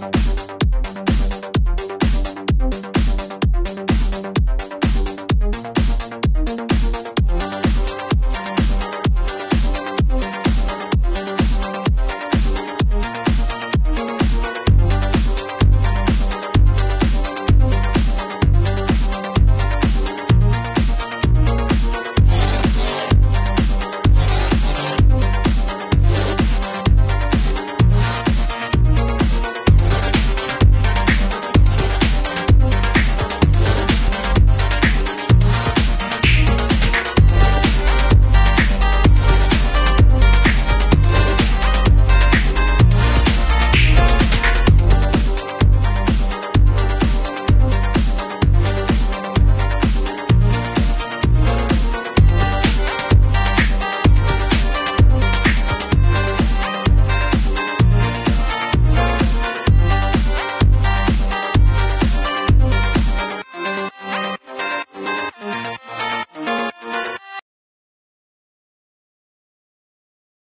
Bye.